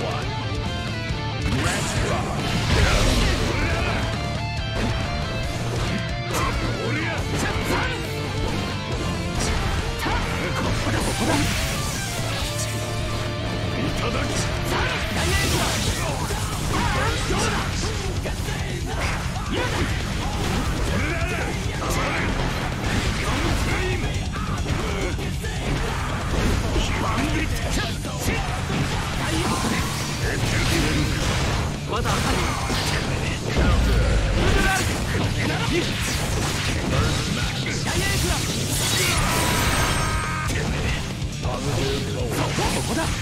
one. Let's rock!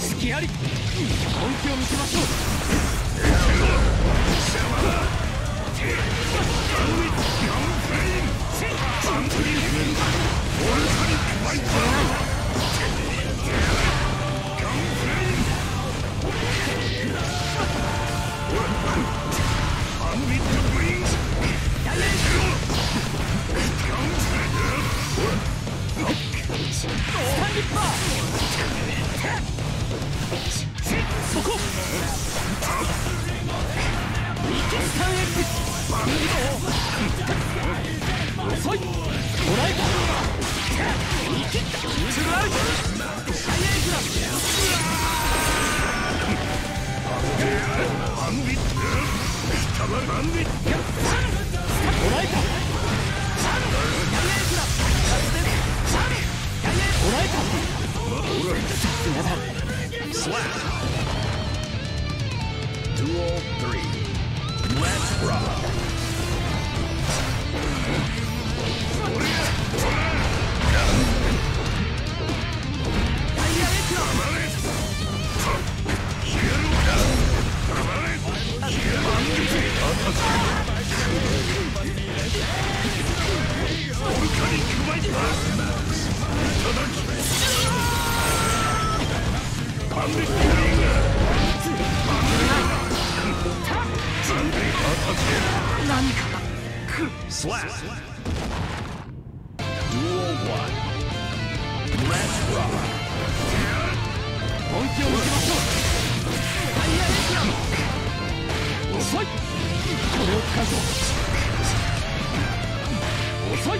隙あり。本気を見せましょう。ここ。いっ Duel 3. Let's rock! Slap. 本気をましょう。遅い。これを使うぞ。遅い。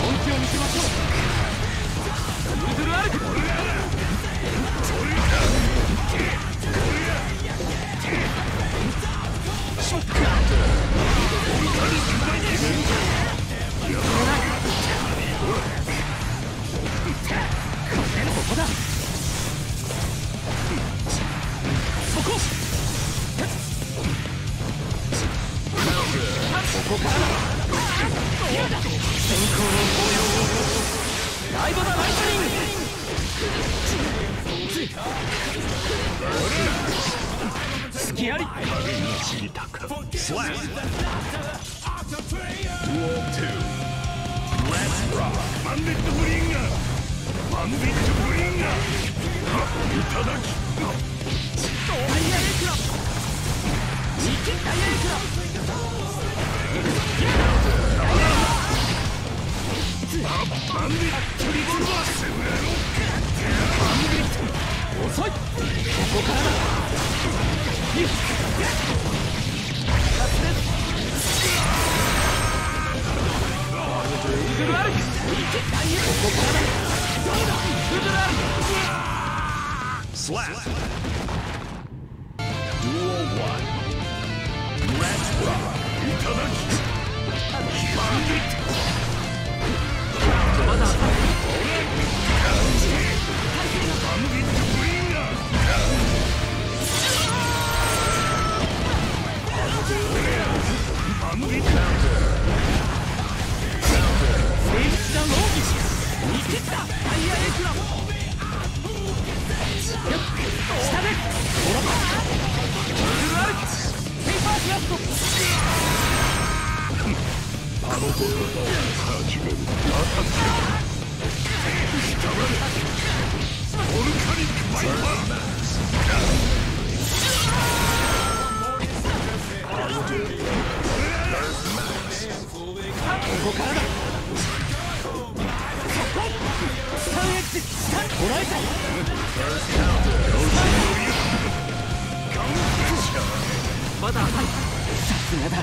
本気を見せましょう。ルル。ルル。ダイ Let's rock! ーダイヤクバンビットリボルバースバンビット遅いここから。だヒッ発熱ウルグルアルクここからだどうだウルグルアルクスラップデュオワンレッツロックいただき始だスタッさすがだ。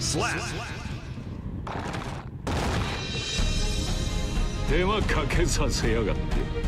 スラッ手間かけさせやがって。